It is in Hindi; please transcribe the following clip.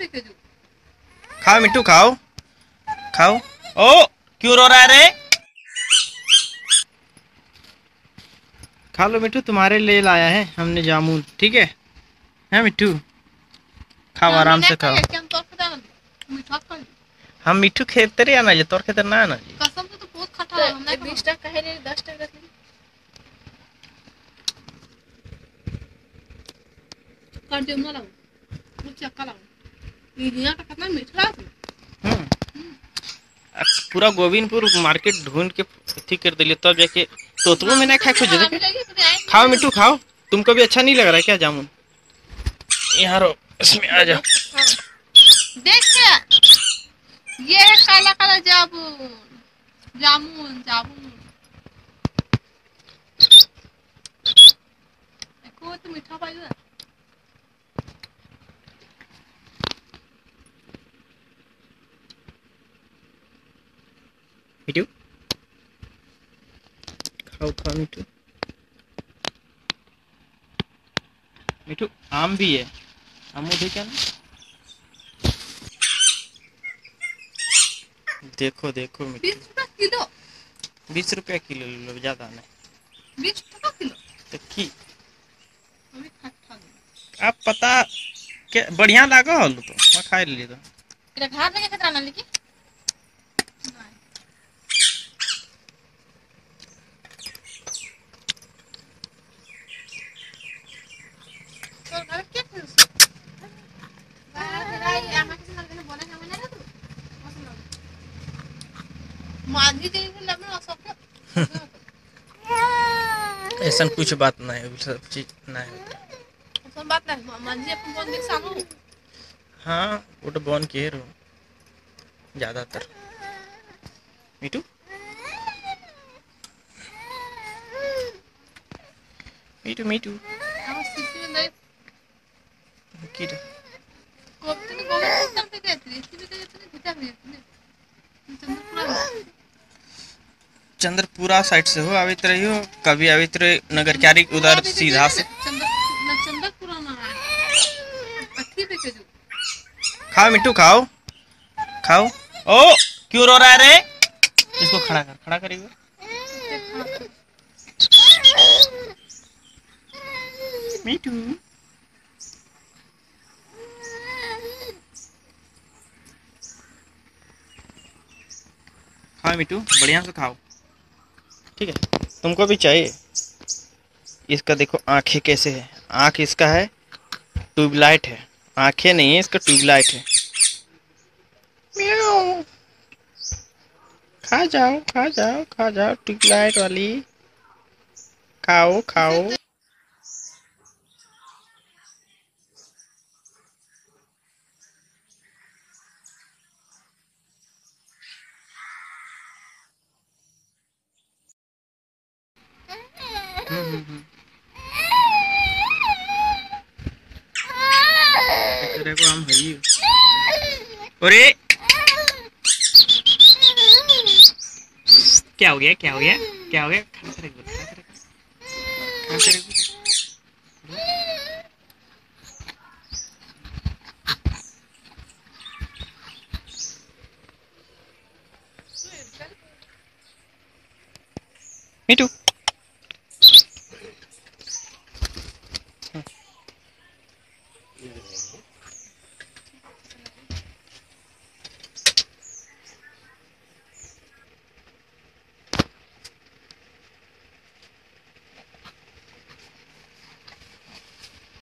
खाओ मिट्टू खाओ। खाओ। ओ क्यों रो रहा है रे? खा लो मिट्टू तुम्हारे लिए लाया है हमने जामुन ठीक है? है मिट्टू? खाओ आराम से खाओ। हम तो मीठा मिट्टू खेते रहे ना जी तोर खेते ना ना जी। कसम से तो बहुत खट्टा है हमने बीस टका कहे रे दस टका रख ली कर दे ना लाओ। वो चक्का लाओ। ये यहाँ का कितना मीठा है। हम्म। पूरा गोविंदपुर मार्केट ढूंढ के ठीक कर दिले तब जाके तोतबो में नहीं खाए कुछ देखे खाओ मिट्टू खाओ। तुमको भी अच्छा नहीं लग रहा है क्या जामुन? यहाँ रो इसमें आ जाओ। देखिए ये है काला काला जामुन। जामुन जामुन। देखो तो मीठा पाइए मिट्टू खाओ खाओ मिट्टू मिट्टू आम भी है। आम मुझे क्या ना? देखो देखो मिट्टू बीस रुपया किलो। बीस रुपया किलो ले लो ज़्यादा नहीं। बीस टका किलो? तो की? नहीं। आप पता के बढ़िया लागा हलू तो मैं खाए लिए तो। तेरा घर लगे खतरा ना लेके तो घर के फिर माधी जी के लगे सबके ऐसा कुछ बात नहीं है सब चीज़ नहीं होता। सब बात नहीं माधी अपन कौन देख सानो हाँ वो तो बॉन के रो ज़्यादातर। Me too? Me too me too हम सिटी में नहीं की रे कोपते ने गोवे सिस्टम पे गए थे इसी में गए थे भीतर में थे चंद्रपुरा साइड से हो आवित रही हो कभी आवित रहे नगर क्यारी उधर सीधा से खाओ मिट्टू खाओ खाओ ओ क्यों रो रहा है रे इसको खड़ा कर खड़ा करिए मिट्टू खाओ मिट्टू बढ़िया से खाओ। ठीक है तुमको भी चाहिए। इसका देखो आँखें कैसे है। आँख इसका है ट्यूबलाइट है। आँखें नहीं है इसका ट्यूबलाइट है। खा जाओ खा जाओ खा जाओ ट्यूबलाइट वाली। खाओ खाओ। तेरे को हम। अरे क्या हो गया? क्या हो गया? क्या हो गया? खड़ा करे खड़ा करे। खड़ा करे बोल। मिठू Yeah.